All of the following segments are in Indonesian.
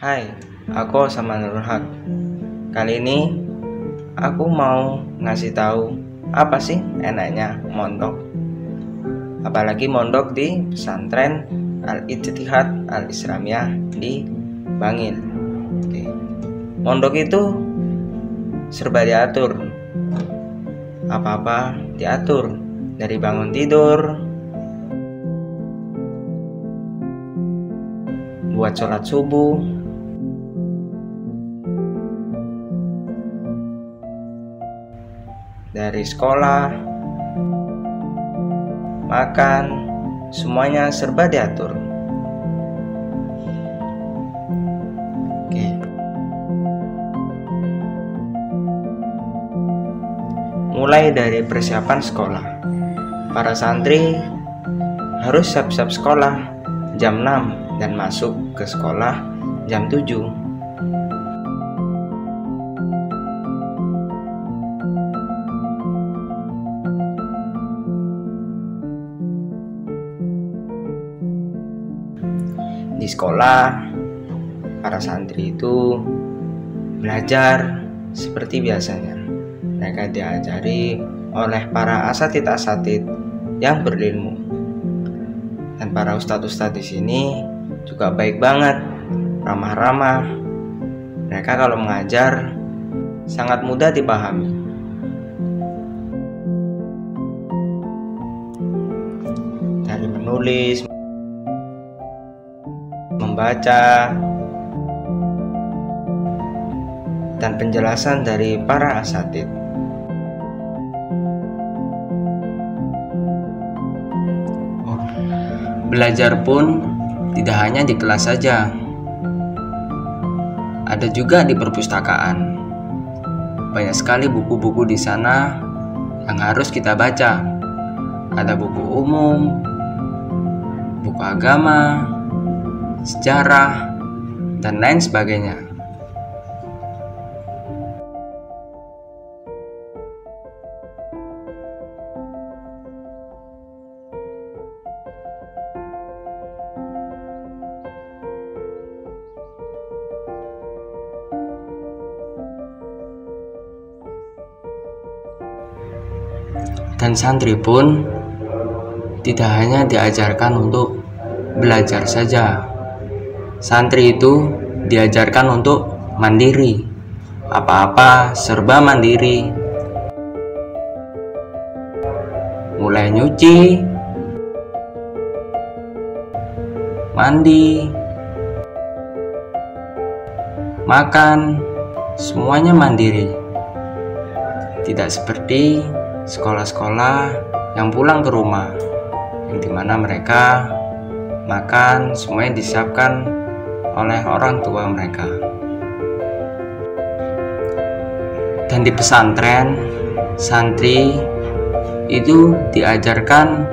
Hai, aku sama Nurhak. Kali ini aku mau ngasih tahu apa sih enaknya mondok. Apalagi mondok di pesantren Al Ittihad Al Islamiyah di Bangil. Oke. Mondok itu serba diatur. Apa-apa diatur dari bangun tidur, buat sholat subuh, dari sekolah, makan, semuanya serba diatur. Oke. Mulai dari persiapan sekolah. Para santri harus siap-siap sekolah jam 6 dan masuk ke sekolah jam 7. Di sekolah, para santri itu belajar seperti biasanya. Mereka diajari oleh para asatid-asatid yang berilmu. Dan para ustadz-ustadz di sini juga baik banget, ramah-ramah. Mereka kalau mengajar sangat mudah dipahami. Dari menulis, membaca, dan penjelasan dari para asatid. Belajar pun tidak hanya di kelas saja, ada juga di perpustakaan. Banyak sekali buku-buku di sana yang harus kita baca. Ada buku umum, buku agama, sejarah, dan lain sebagainya. Dan santri pun tidak hanya diajarkan untuk belajar saja. Santri itu diajarkan untuk mandiri. Apa-apa serba mandiri. Mulai nyuci, mandi, makan, semuanya mandiri. Tidak seperti sekolah-sekolah yang pulang ke rumah yang di mana mereka makan semuanya disiapkan oleh orang tua mereka. Dan di pesantren santri itu diajarkan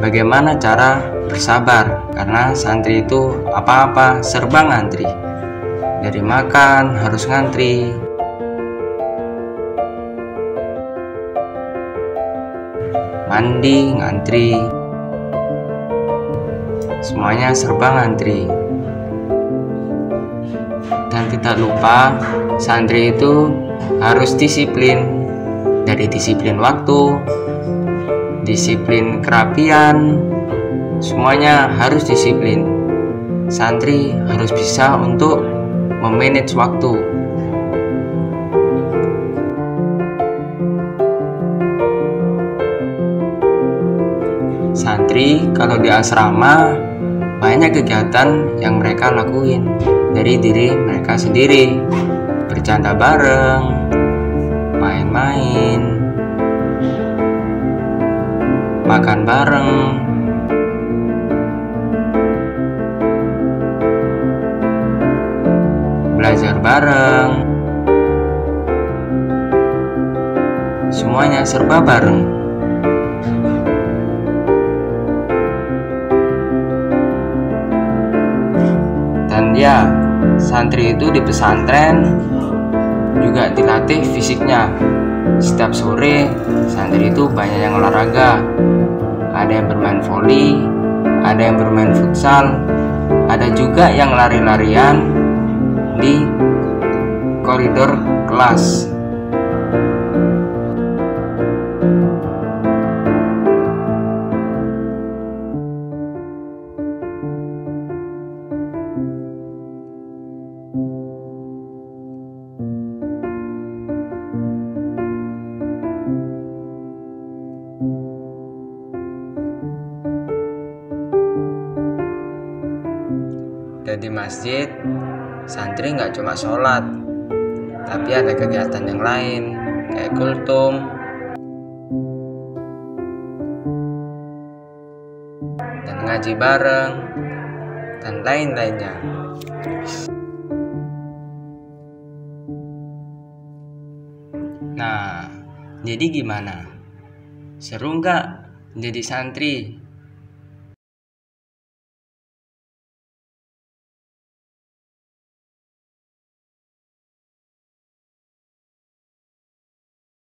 bagaimana cara bersabar. Karena santri itu apa-apa serba ngantri. Dari makan harus ngantri. Mandi ngantri. Semuanya serba ngantri tidak lupa santri itu harus disiplin. Dari disiplin waktu disiplin kerapian semuanya harus disiplin. Santri harus bisa untuk memanage waktu. Santri kalau di asrama banyak kegiatan yang mereka lakuin dari diri mereka sendiri. Bercanda bareng main-main makan bareng. Belajar bareng. Semuanya serba bareng. Dan ya santri itu di pesantren juga dilatih fisiknya setiap sore santri itu banyak yang olahraga ada yang bermain voli ada yang bermain futsal ada juga yang lari-larian di koridor kelas. Di masjid, santri nggak cuma sholat, tapi ada kegiatan yang lain, kayak kultum, dan ngaji bareng, dan lain-lainnya. Nah, jadi gimana? Seru nggak jadi santri